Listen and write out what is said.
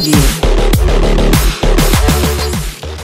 You.